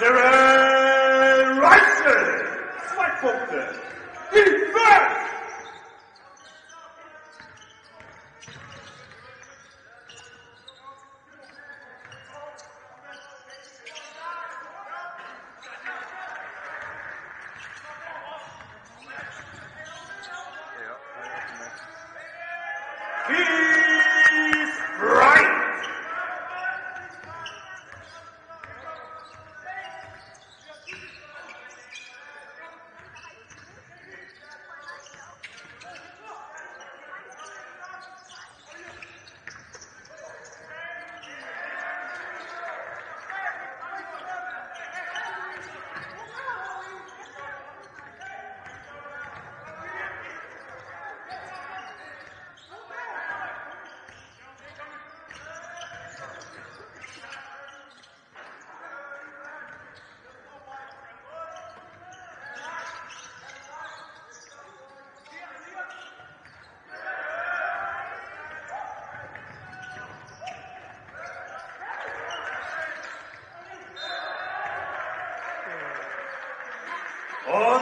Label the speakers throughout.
Speaker 1: Sarah!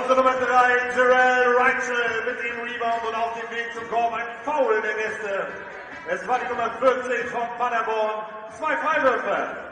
Speaker 1: Unsere Nummer 3, Jarrell Reichel mit dem Rebound und auf dem Weg zum Korb. Ein Foul der Gäste. Es war die Nummer 14 von Paderborn. Zwei Freiwürfe.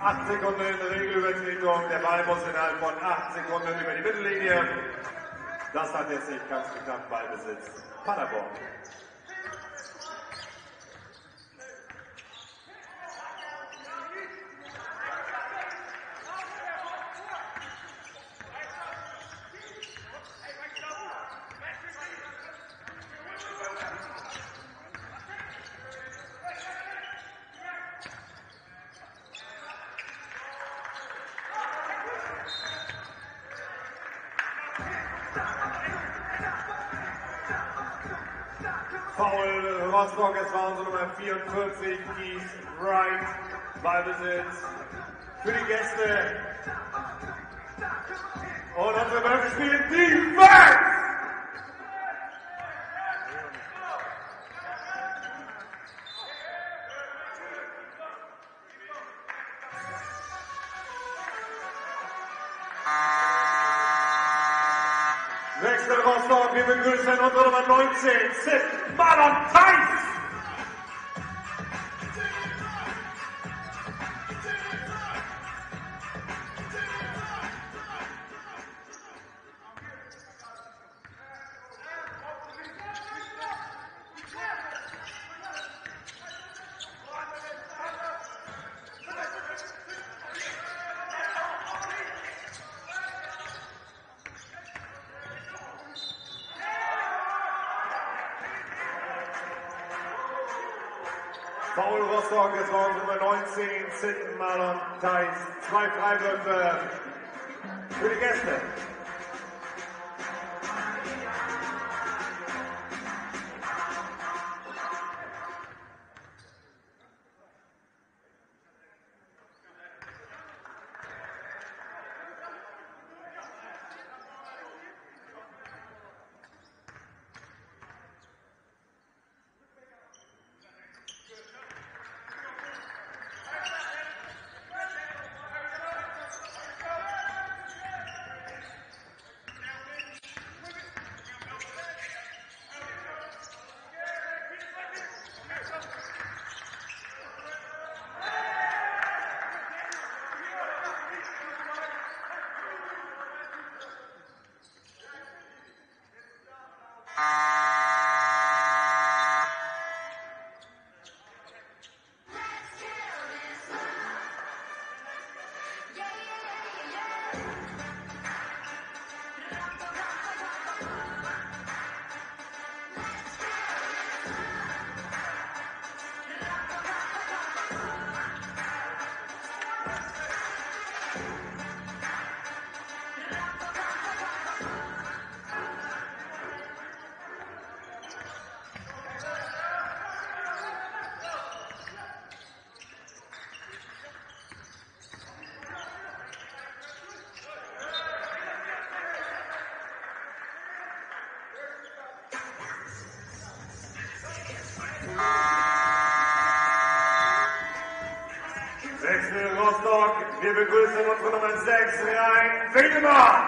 Speaker 1: Acht Sekunden Regelübertretung. Der Ball muss innerhalb von acht Sekunden über die Mittellinie. Das hat jetzt nicht ganz geklappt. Ballbesitz Paderborn. Rostock, es war unsere Nummer 44, Keith Wright. Ballbesitz für die Gäste. Und unsere Wölfe spielen Defense! Wechsel Rostock, wir begrüßen unsere Nummer 19, Sid Marlon 19, Sitten Marlon Theis. Zwei Freiwürfe für die Gäste. Wir begrüßen unsere Nummer 6, Rein Wingemann.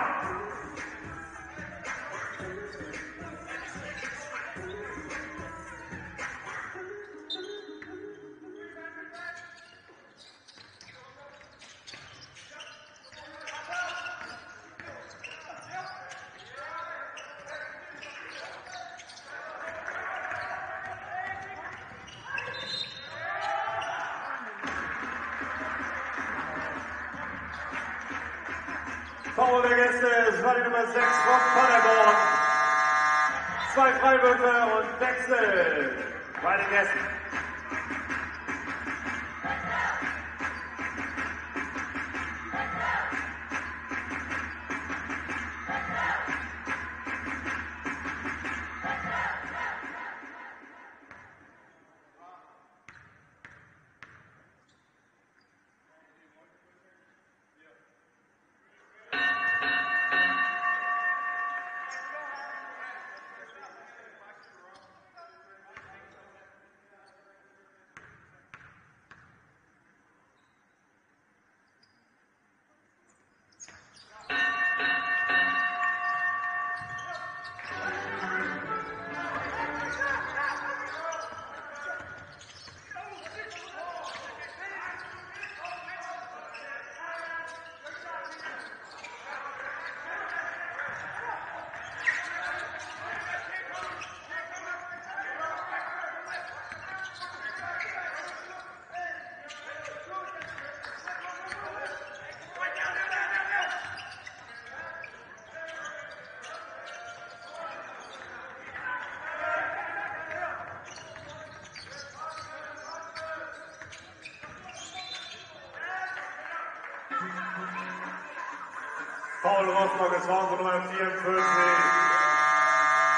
Speaker 1: Paul Rostock, es war unsere Nummer 44.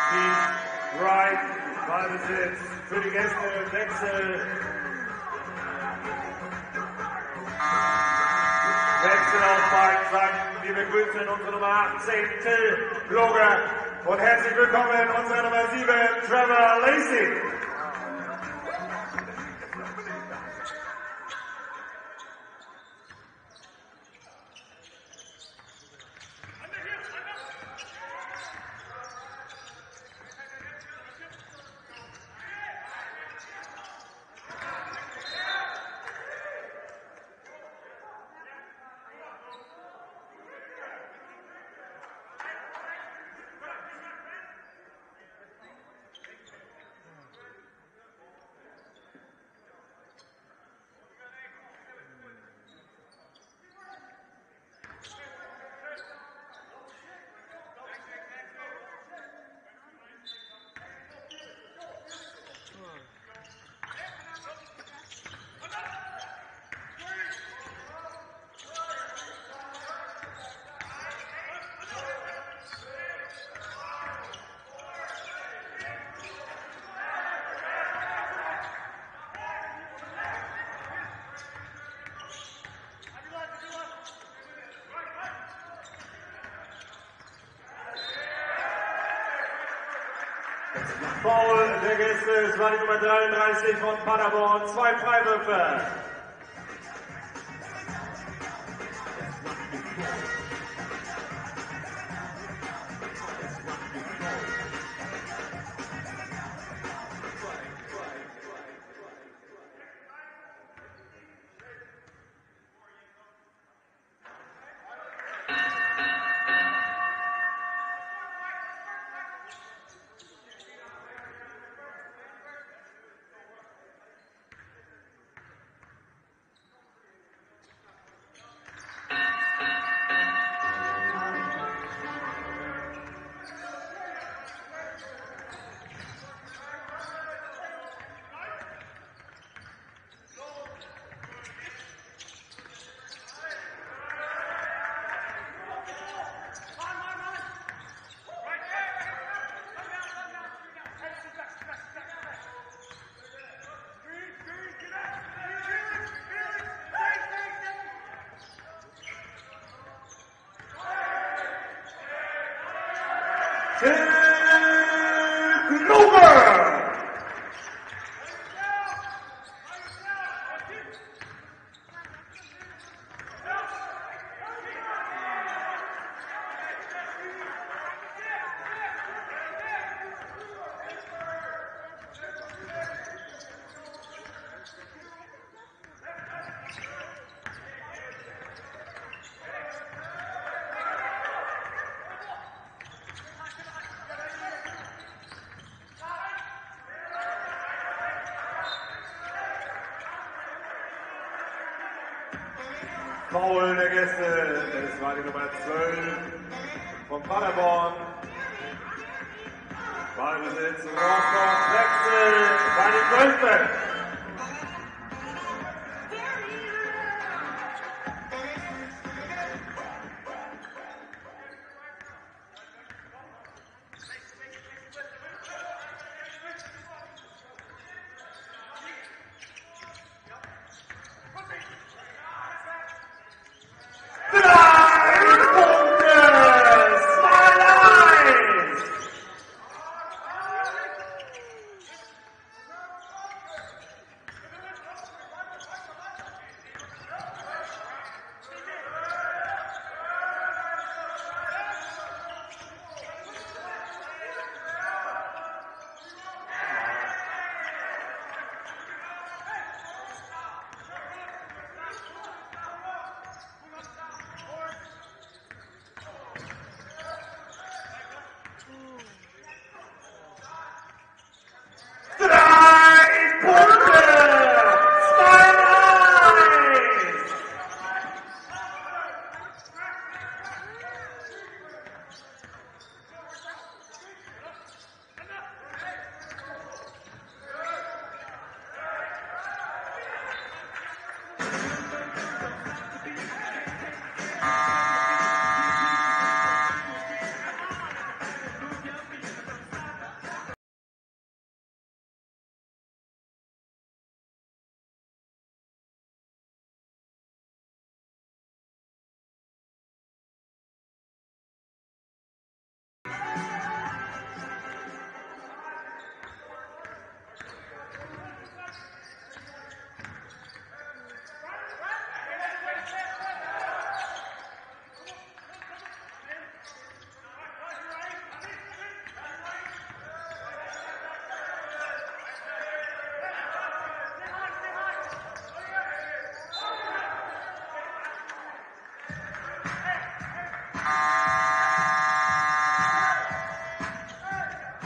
Speaker 1: Steve Wright, Ballbesitz für die Gäste, Wechsel. Wechsel auf beiden Seiten. Wir begrüßen unsere Nummer 18, Till Loger. Und herzlich willkommen unsere Nummer 7, Trevor Lacey. Foul der Gäste, es war die Nummer 33 von Paderborn, zwei Freiwürfe. Foul der Gäste, das war die Nummer 12 von Paderborn. Ballbesitz, Rostock, Wechsel bei den Wölfen.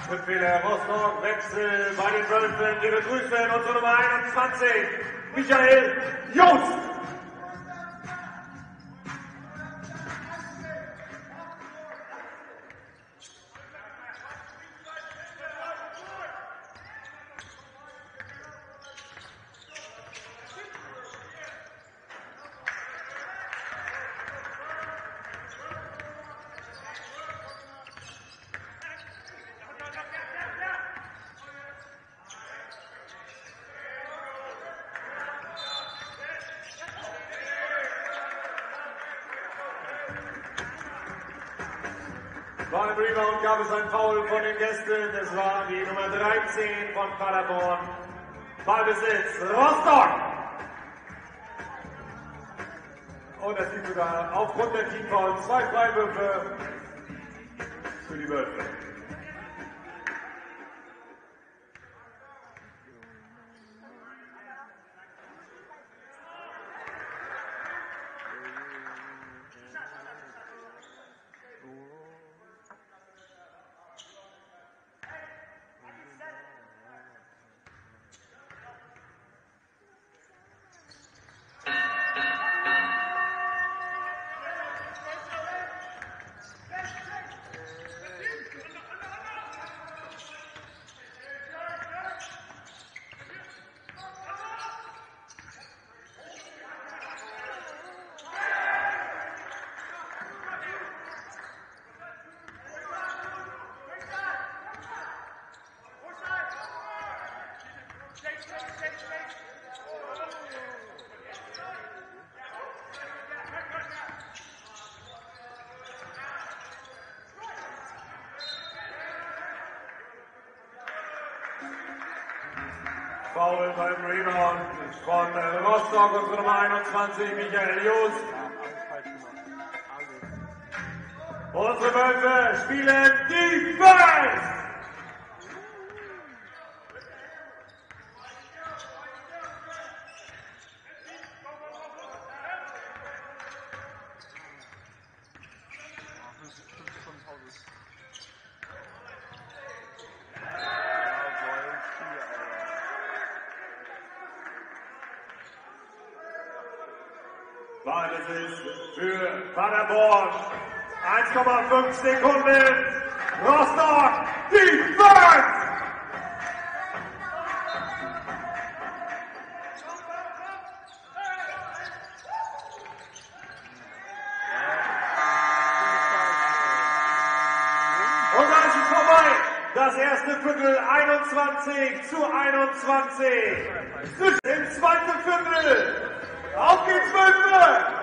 Speaker 1: Schrittfehler Rostock, Wechsel bei den Wölfen. Wir begrüßen unsere Nummer 21, Michael Jost. Beim Rebound gab es ein Foul von den Gästen. Das war die Nummer 13 von Paderborn. Ballbesitz Rostock. Und es gibt sogar aufgrund der Teamfoul zwei Freiwürfe für die Wölfe. Foul beim Rebound von Rostock und Nummer 21 Michael Just. Unsere Wölfe spielen Defense! Ballbesitz für Paderborn. 1,5 Sekunden. Rostock, Defense! Und dann ist es vorbei. Das erste Viertel 21 zu 21. Im zweiten Viertel. Auf geht's, Wölfe!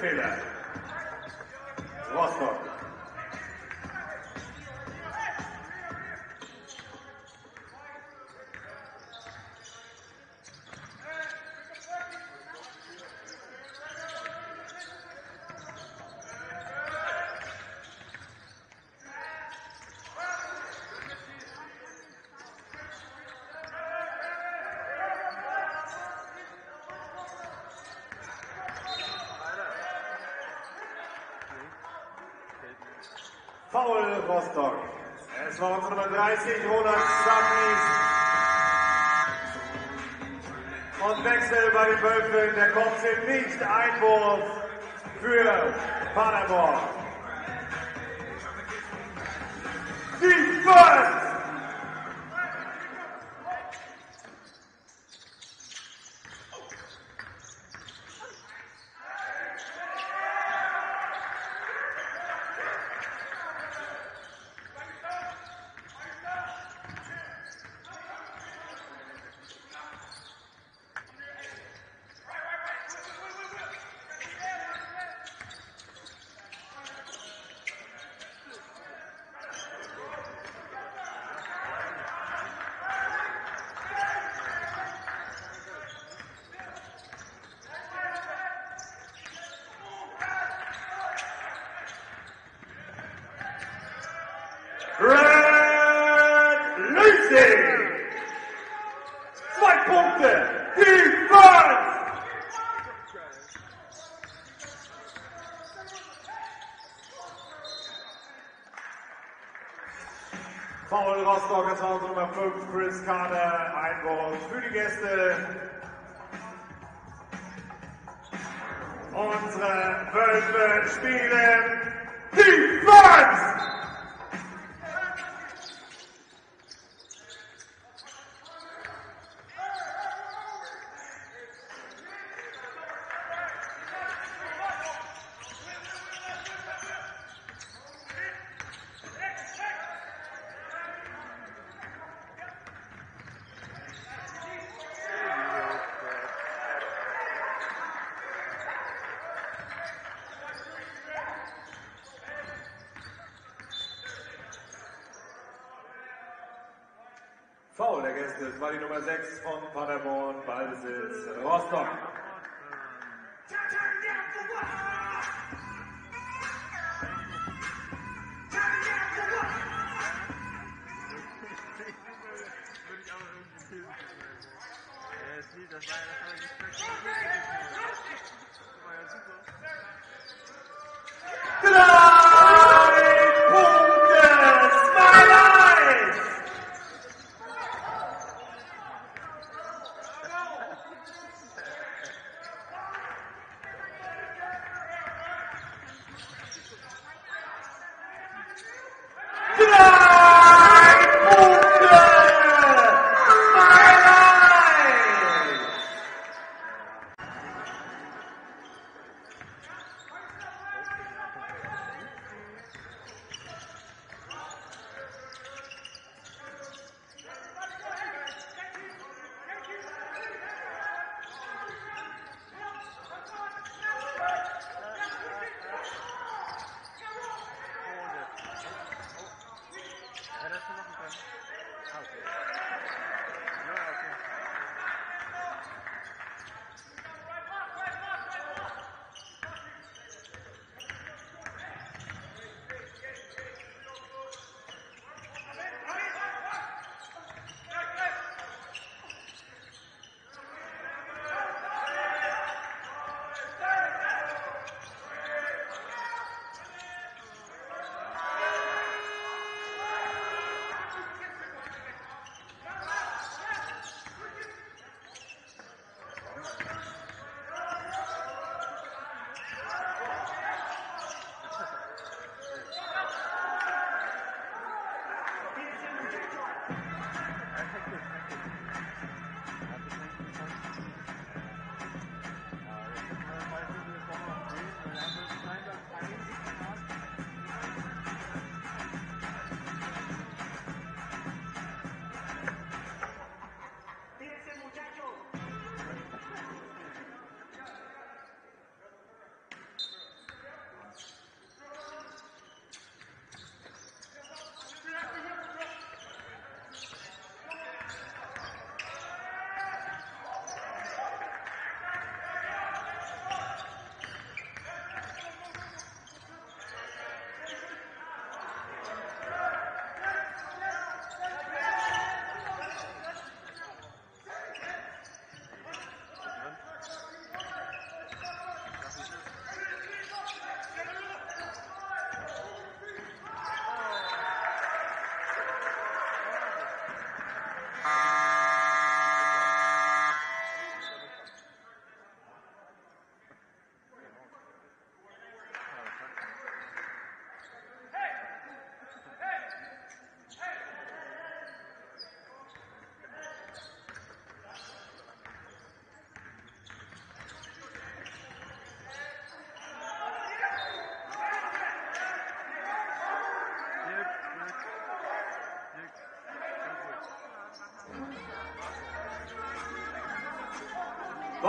Speaker 1: será. Foul Rostock. Es war unsere Nummer 30, Roland Sapnis. Und Wechsel bei den Wölfen. Der kommt sind nicht Einwurf für Paderborn. Die Wölfe! Rostock, das unsere Nummer 5, Chris Carter, Einwurf für die Gäste. Unsere Wölfe spielen Defense! Foul der Gäste, das war die Nummer 6 von Paderborn, Ballbesitz Rostock.
Speaker 2: Das war ja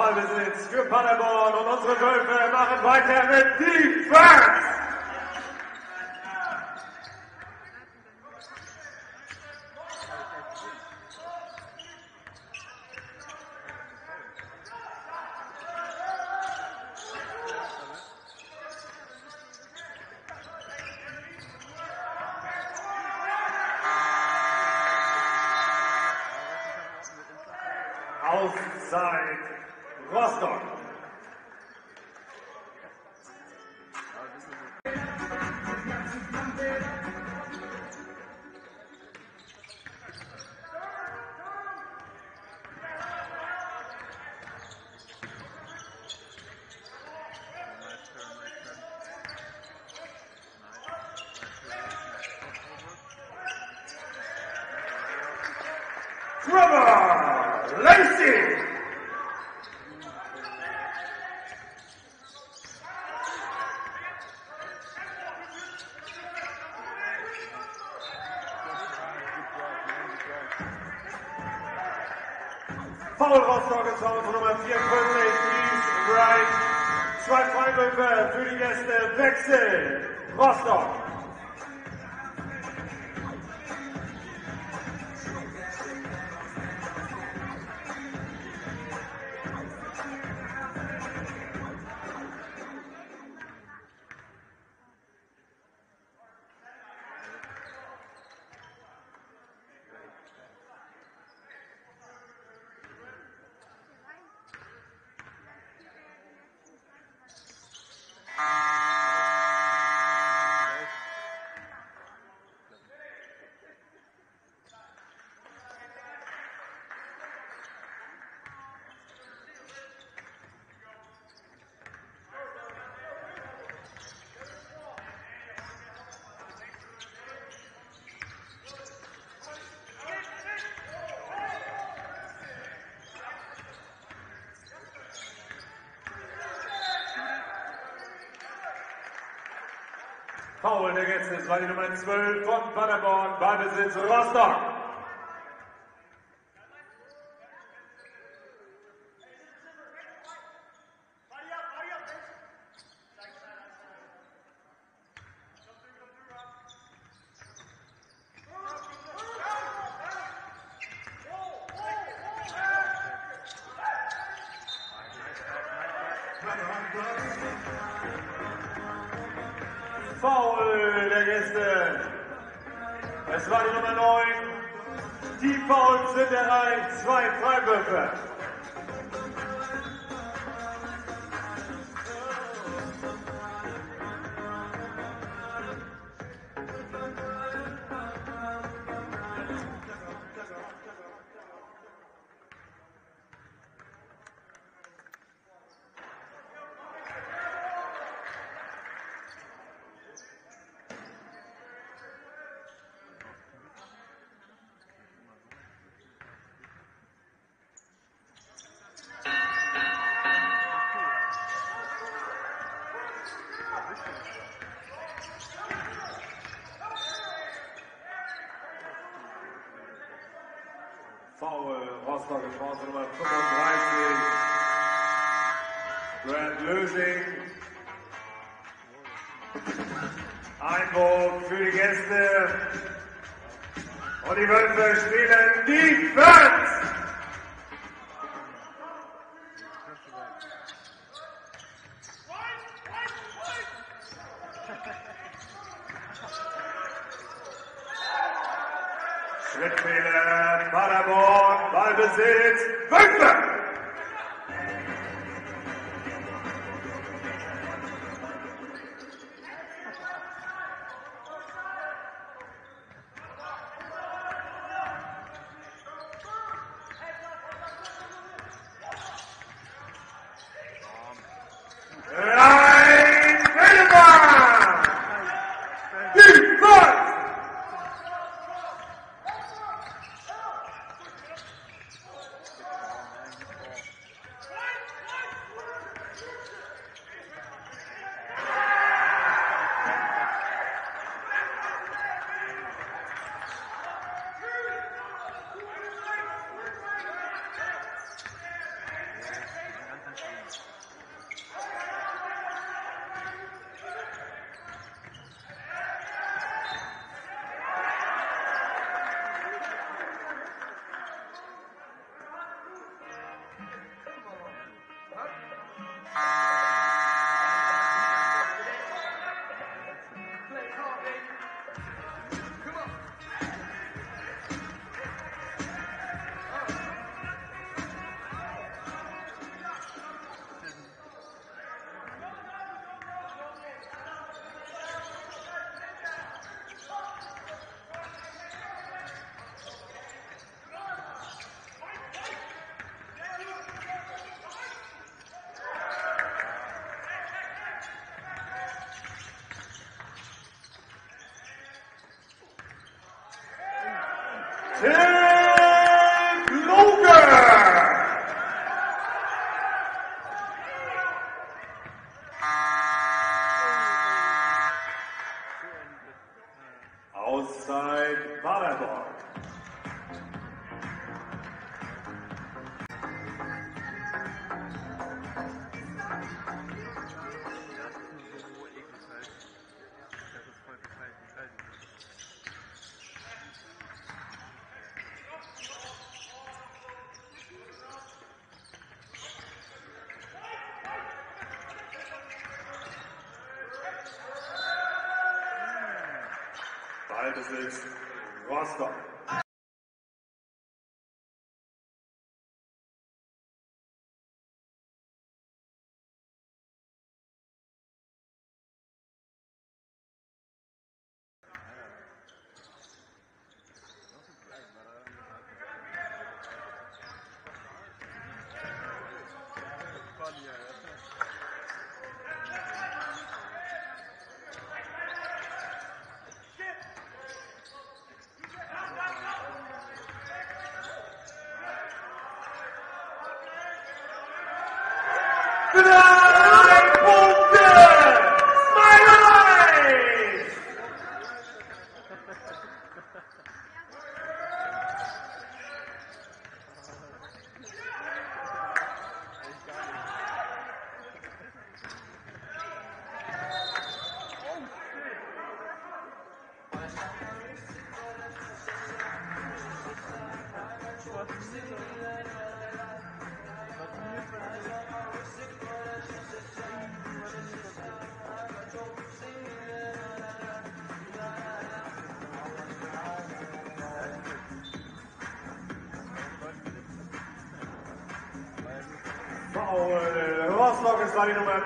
Speaker 1: Ballbesitz für Paderborn und unsere Wölfe machen weiter mit Defense. Auszeit Auf Nummer 44, East Right. Zwei Freiwürfe für die Gäste. Wechsel. Rostock. Foul der Gäste. Es war die Nummer 12 von Paderborn. Ballbesitz Rostock. Chance Nummer 35. Grant Lösing. Einwurf für die Gäste. Und die Wölfe spielen Ballbesitz Rostock.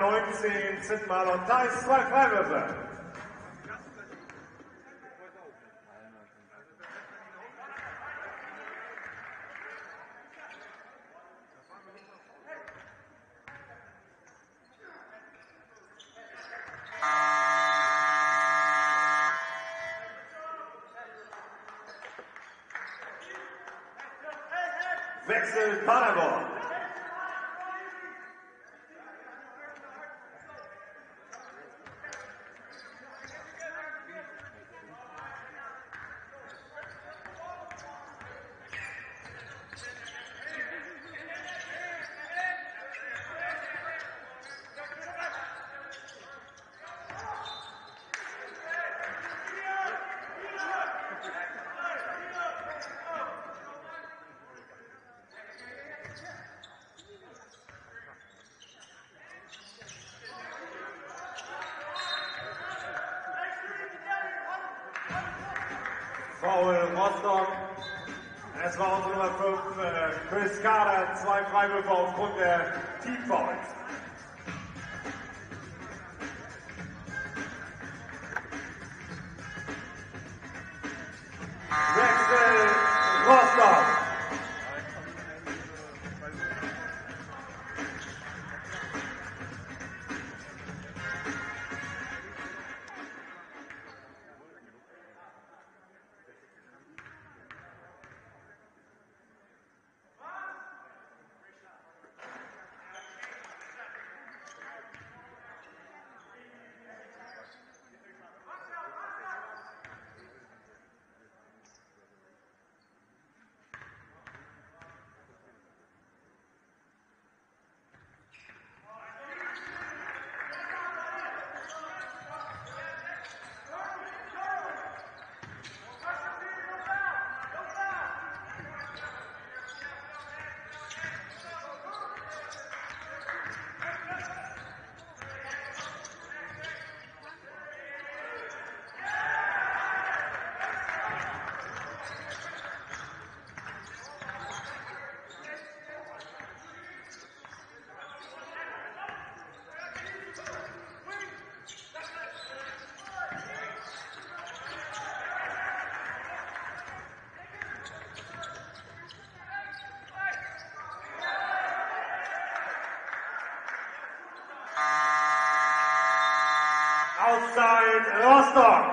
Speaker 1: 19, Zittmann und da ist zwei Freiwürfe. Wechsel Paderborn. Foul Rostock. Es war unsere Nummer 5, äh, Chris Kader, zwei Freiwürfe aufgrund der Teamfouls. Outside Rostock.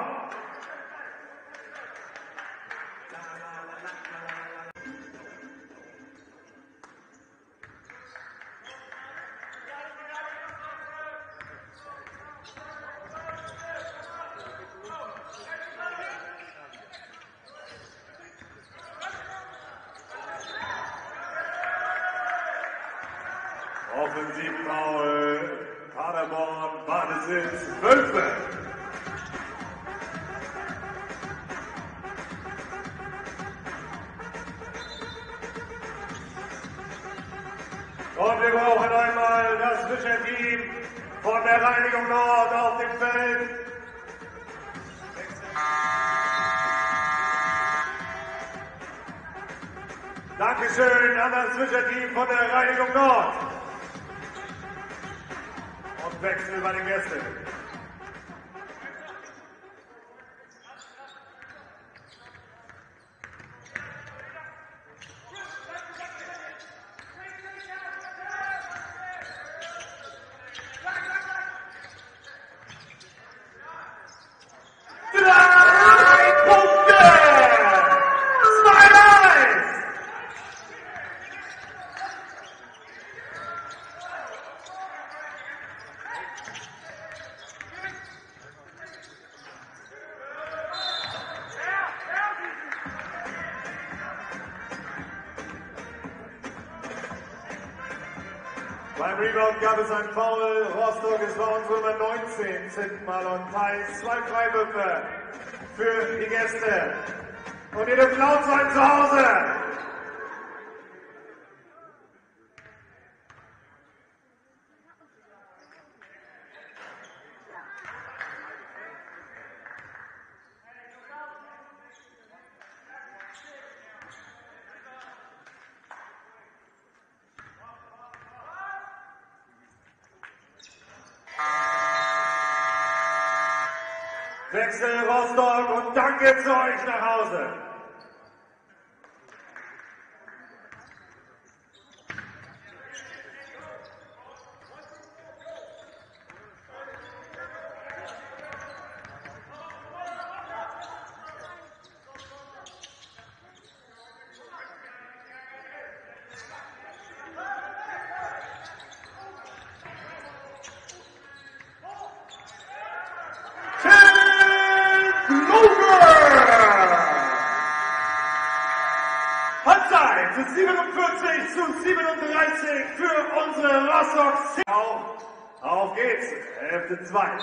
Speaker 1: Offensivfoul, Paderborn, Badesitz, Wölfe. Schütze Wien von der Reinigung Nord auf dem Feld. Dankeschön an das Zwischenteam von der Reinigung Nord. Und Wechsel bei den Gästen. Es ein Foul. Rostock ist bei uns Nummer 19. Zittenmal und Theis. Zwei Freiwürfe für die Gäste. Und ihr dürft laut sein zu Hause. Wechsel Rostock und danke zu unsere Rostocks. Auf, auf geht's, Hälfte 2.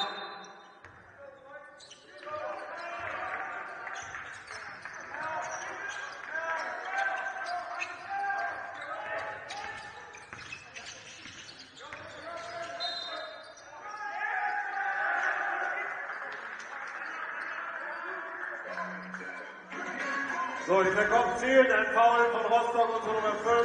Speaker 1: So, die Verkopf zählt ein Foul von Rostock, unsere Nummer 5,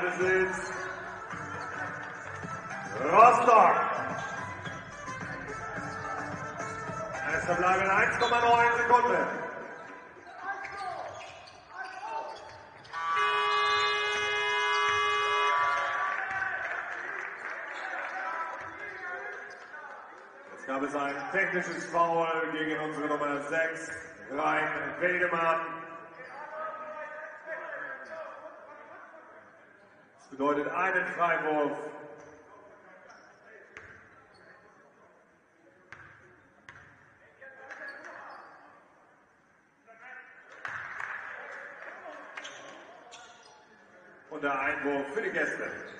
Speaker 1: Ballbesitz. Rostock. Es verbleiben 1,9 Sekunden. Jetzt gab es ein technisches Foul gegen unsere Nummer 6, Rein Wedemann. Das bedeutet Freiwurf. Und der Einwurf für die Gäste.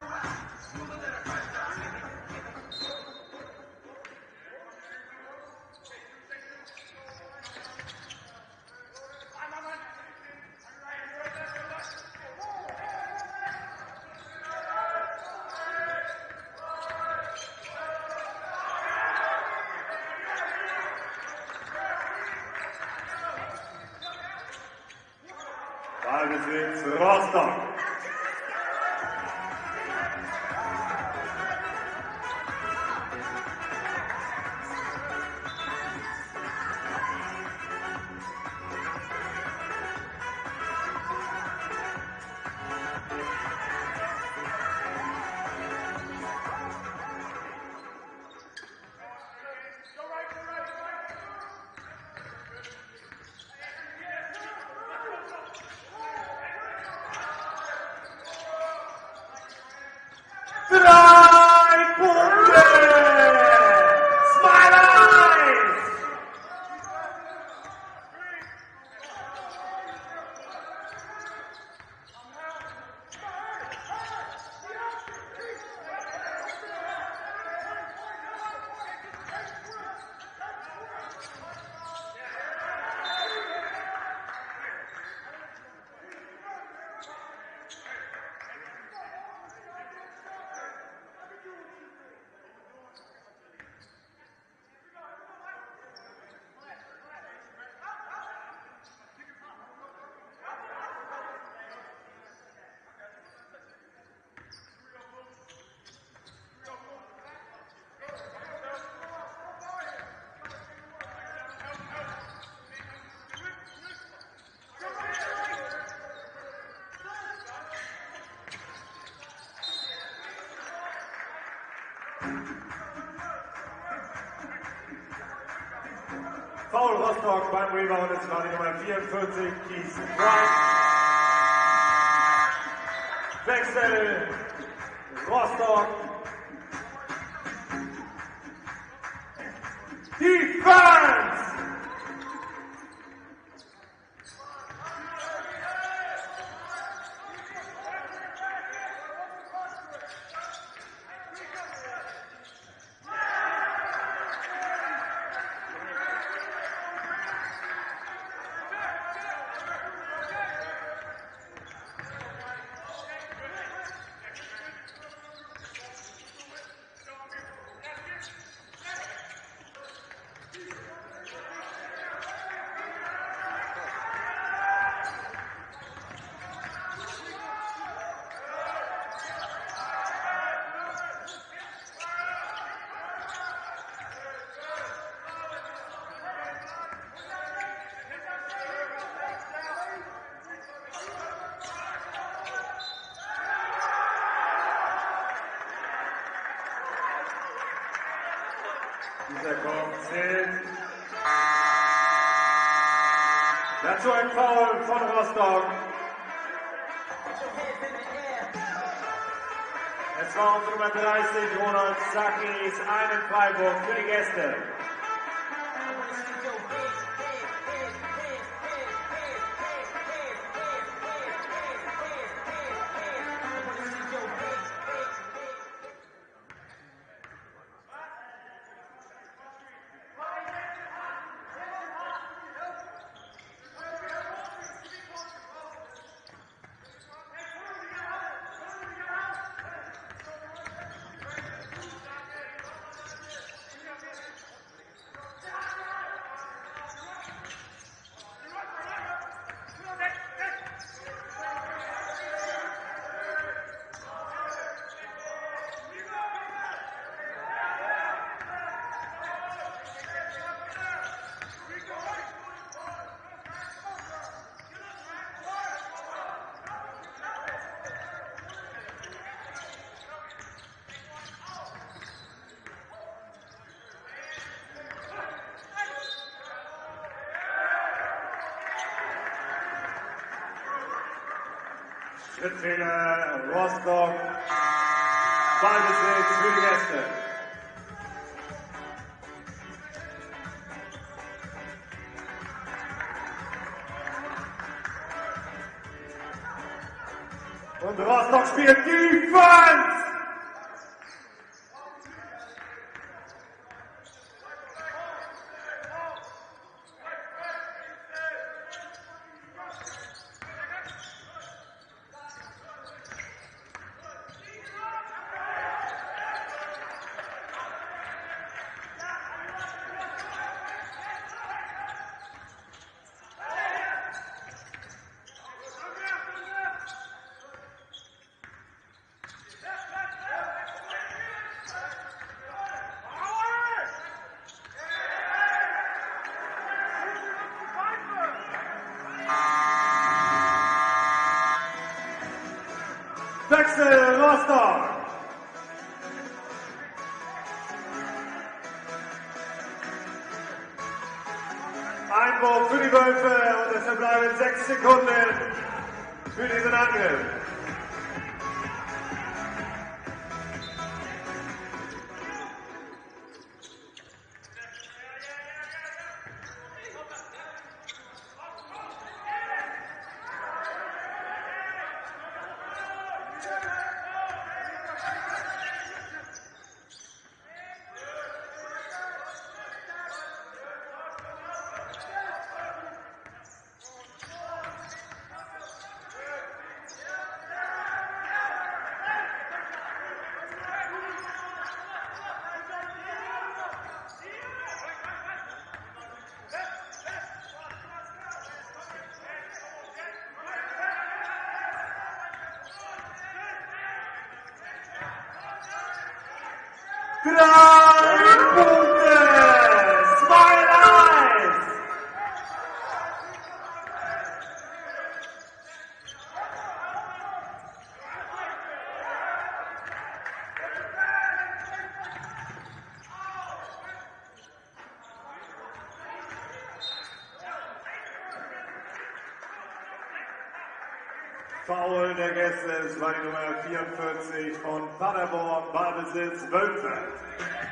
Speaker 1: Foul Rostock beim Rebound. War die Nummer 44, Keith Wright. Wechsel Rostock. Ronald Sakis, einen Freiburg für die Gäste. Schrittfehler Rostock. Ballbesitz für Drei Punkte! Zwei eins! Foul der Gäste, es Nummer 44 von Paderborn bei Besitz Bölfeld.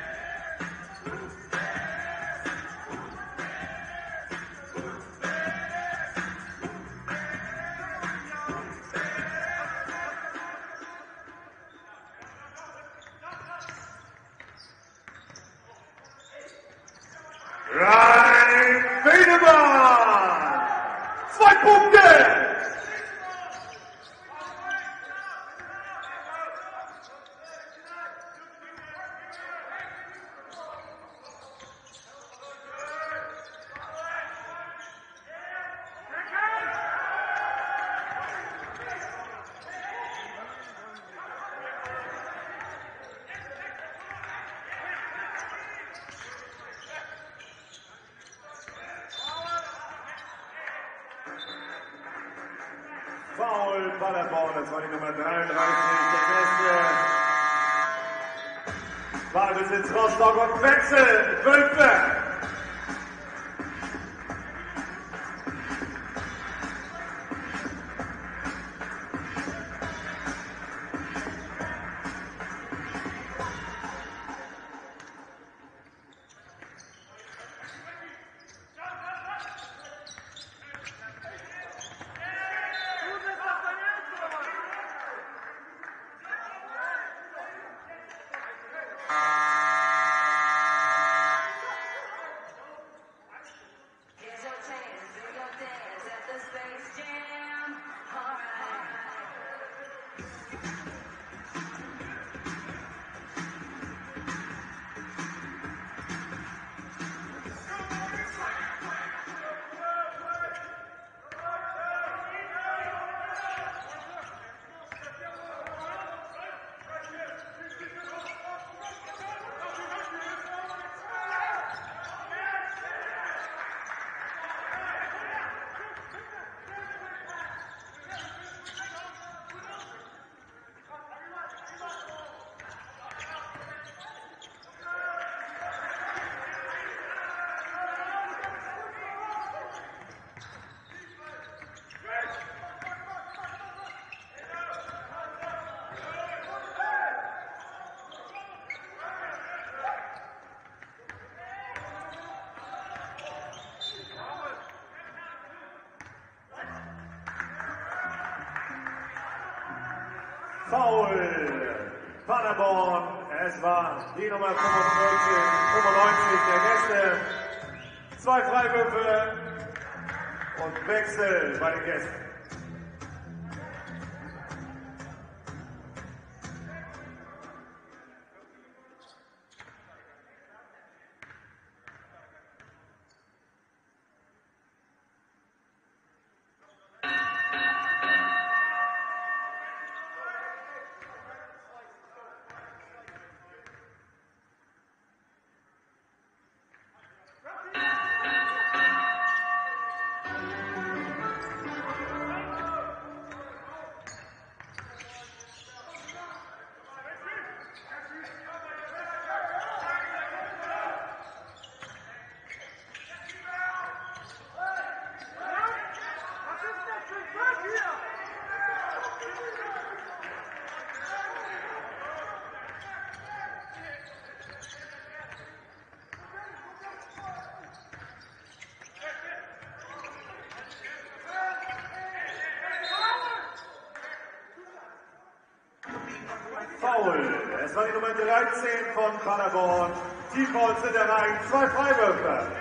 Speaker 1: Foul. Paderborn. Es war die Nummer 95, 95 der Gäste. Zwei Freiwürfe und Wechsel bei den Gästen. Foul. Es war die Nummer 13 von Paderborn. Teamfoul sind erreicht. Zwei Freiwürfe.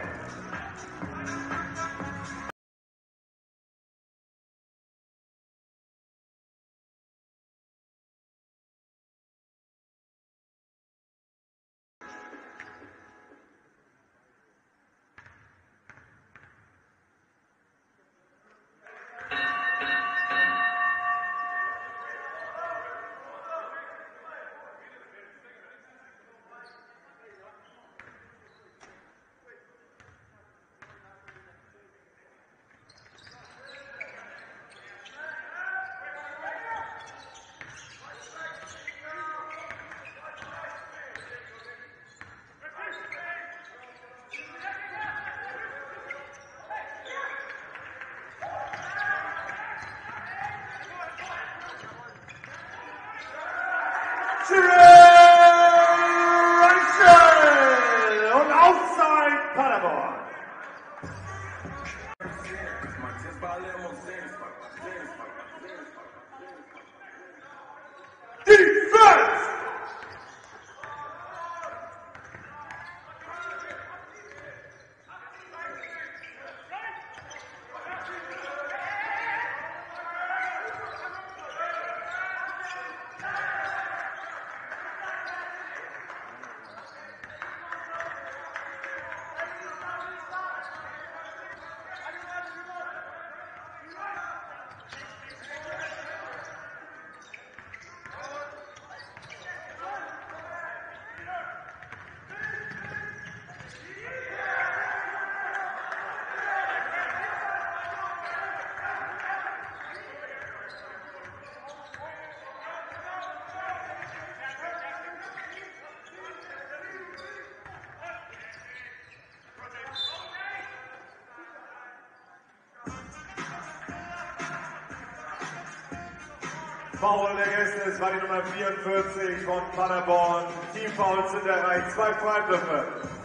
Speaker 1: Foul der Gäste, es war die Nummer 44 von Paderborn. Teamfouls sind erreicht, zwei Freiwürfe.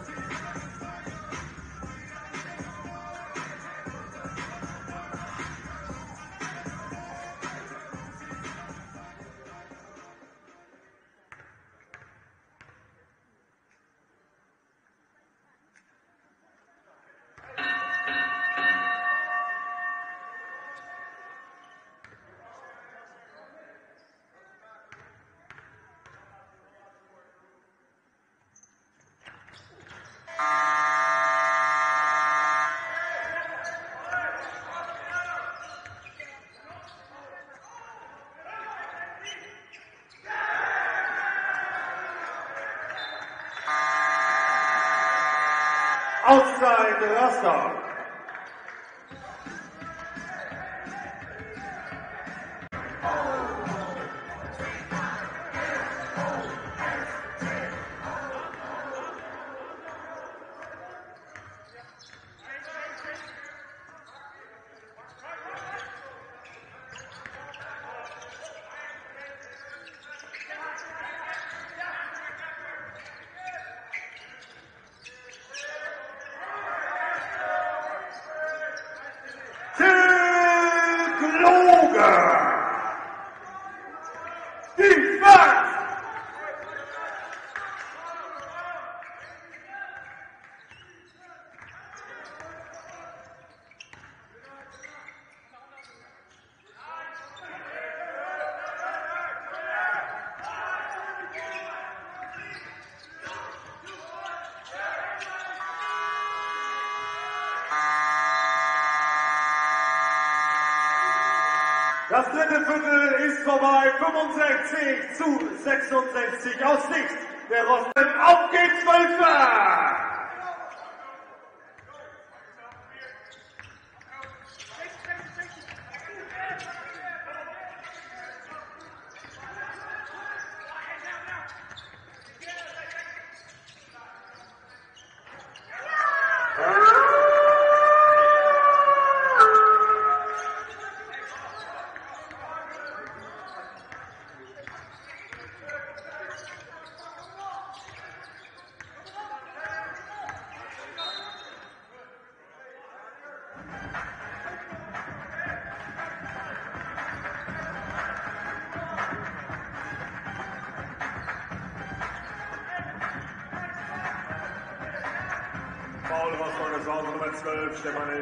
Speaker 1: Dritte Viertel ist vorbei. 65 zu 66 aus Sicht der Rostock. Auf geht's, Wölfer!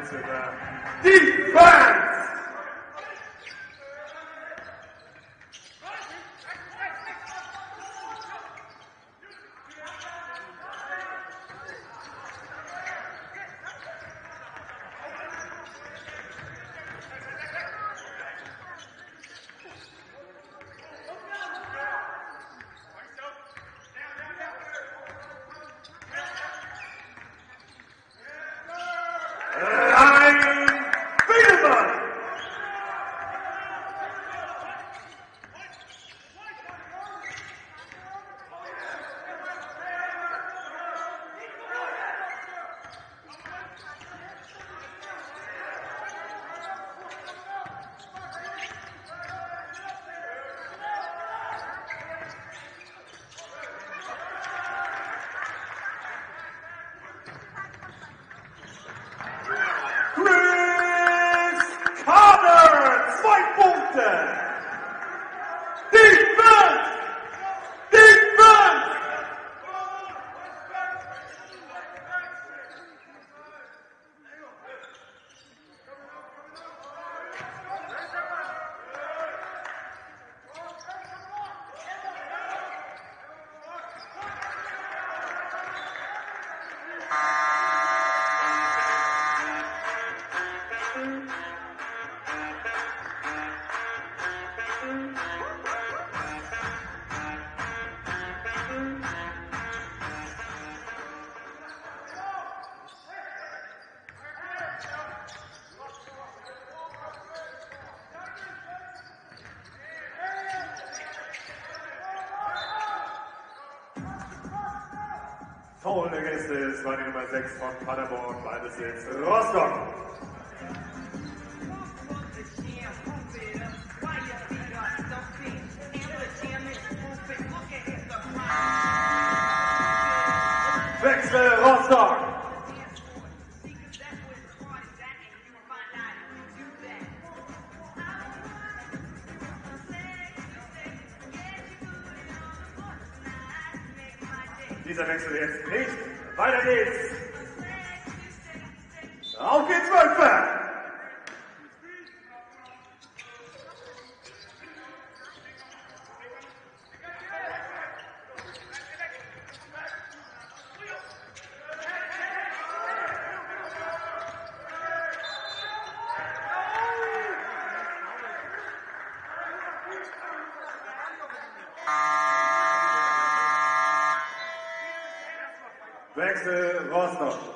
Speaker 1: 12, Der Gäste, es war die Nummer 6 von Paderborn, beides jetzt Rostock. Wechsel Rostock. Wechsel Rostock.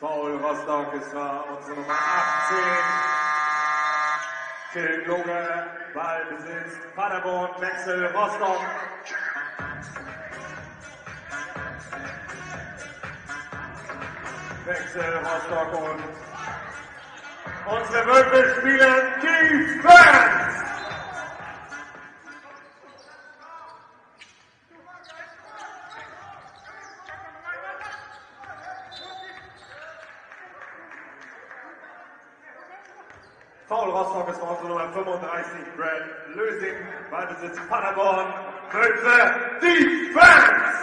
Speaker 1: Foul Rostock, es war unsere Nummer 18. Till Gloge, Ballbesitz, Paderborn, Wechsel, Rostock. Wechsel, Rostock und unsere Wölfe spielen Defense! Foul 35 Brett losing, weil es losing, Paderborn Kölze, die Fans!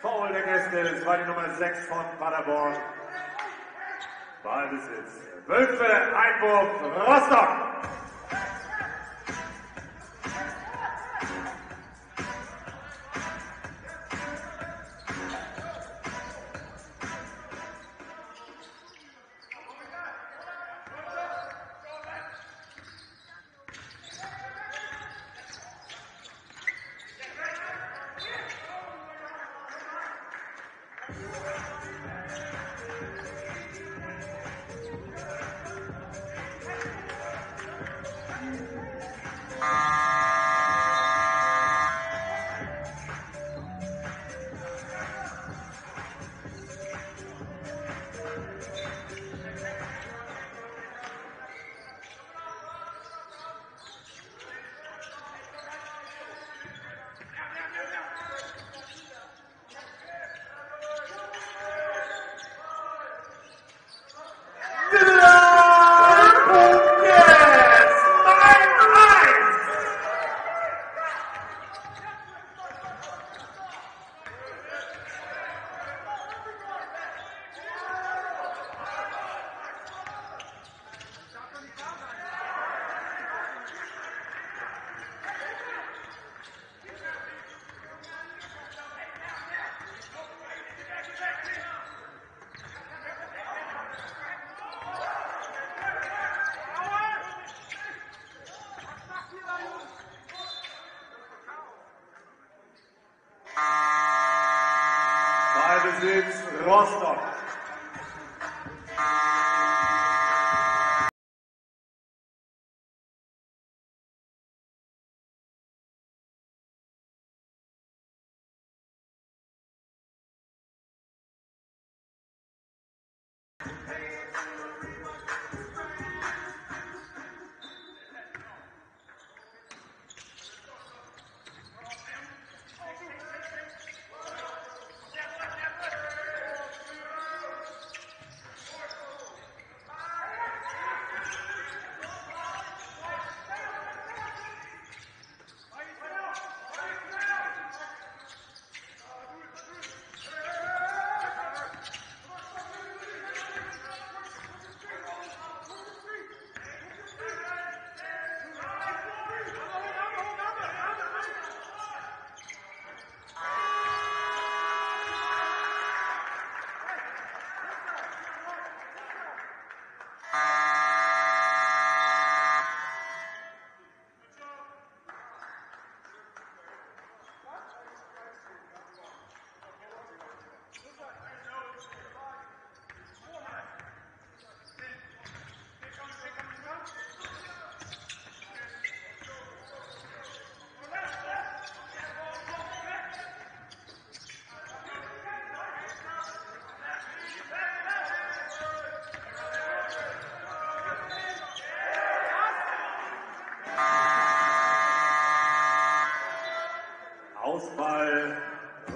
Speaker 1: Foul der Gäste, das war 6 from Paderborn. Ballbesitz. Wölfe, Einwurf, Rostock. Rostock.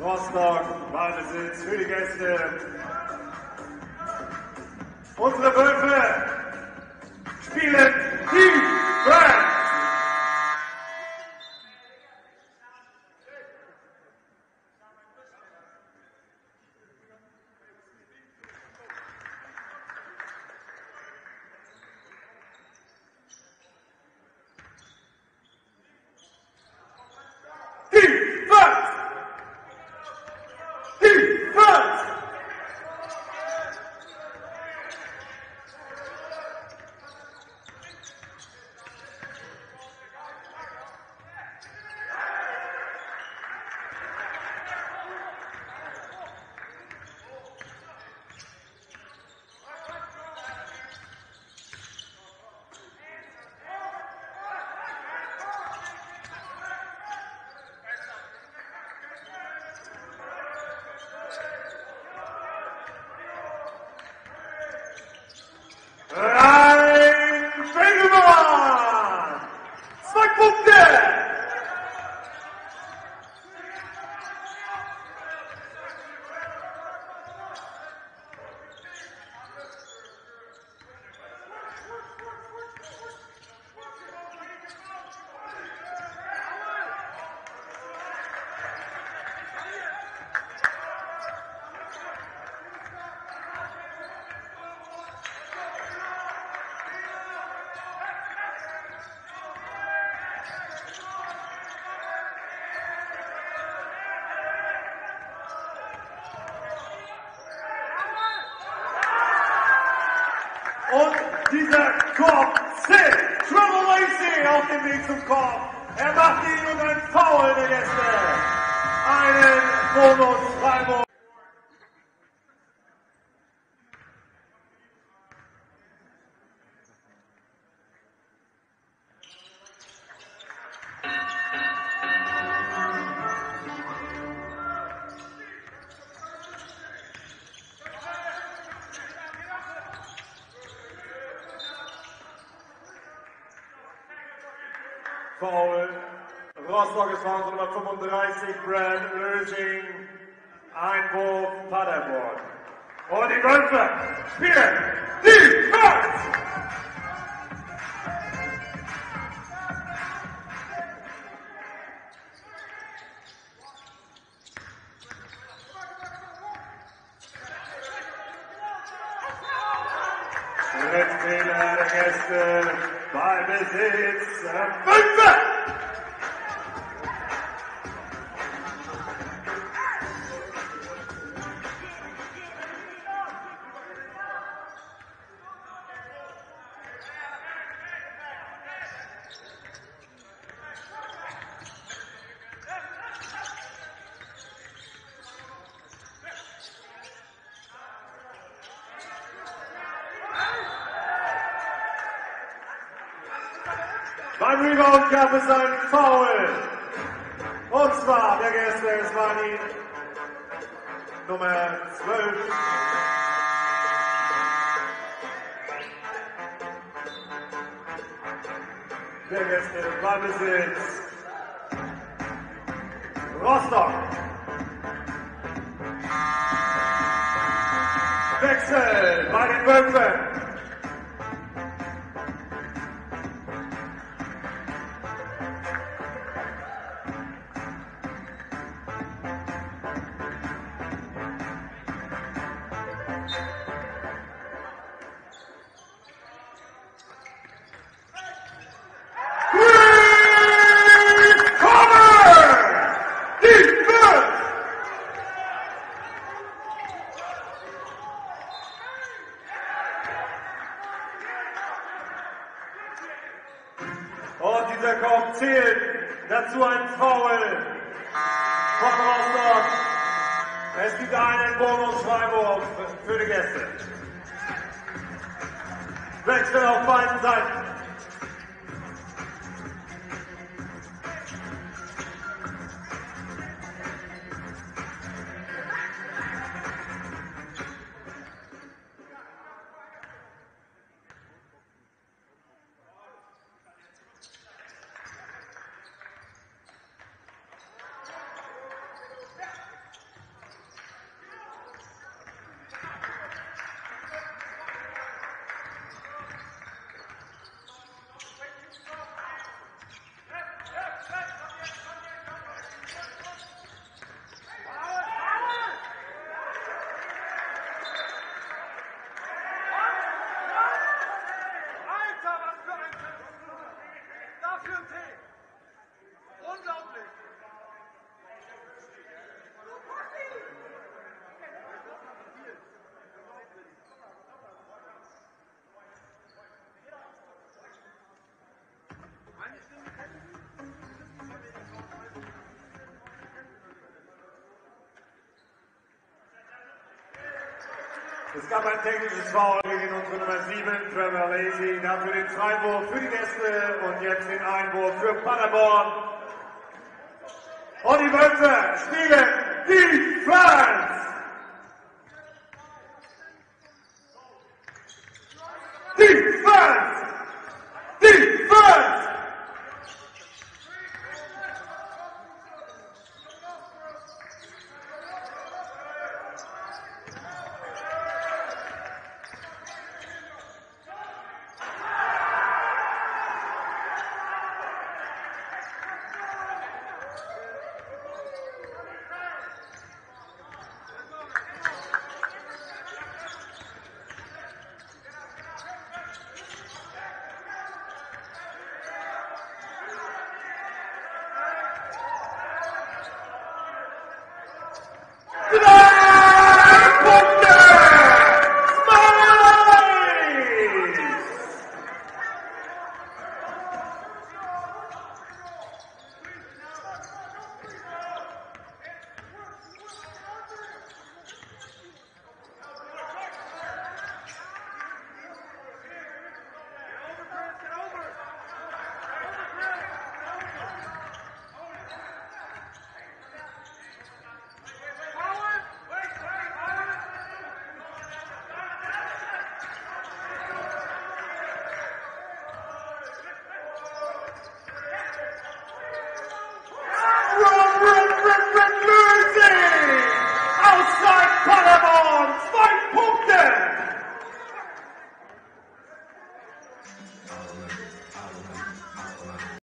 Speaker 1: Rostock, Ballbesitz für die Gäste. Unsere Wölfe spielen Fahrer Nummer 35, Brand Lösing. Paderborn. Und die Wölfe spielen die Fans! Drittfehler der Gäste bei Besitz. Fünfe! Gäste, es war die Nummer 12. Der Gäste Ballbesitz. Rostock. Wechsel bei den Wölfen. Es gab ein technisches Foul gegen unsere Nummer 7, Trevor Lacey. Dafür den Freiwurf für die Gäste und jetzt den Einwurf für Paderborn. Und die Wölfe spielen die Fans!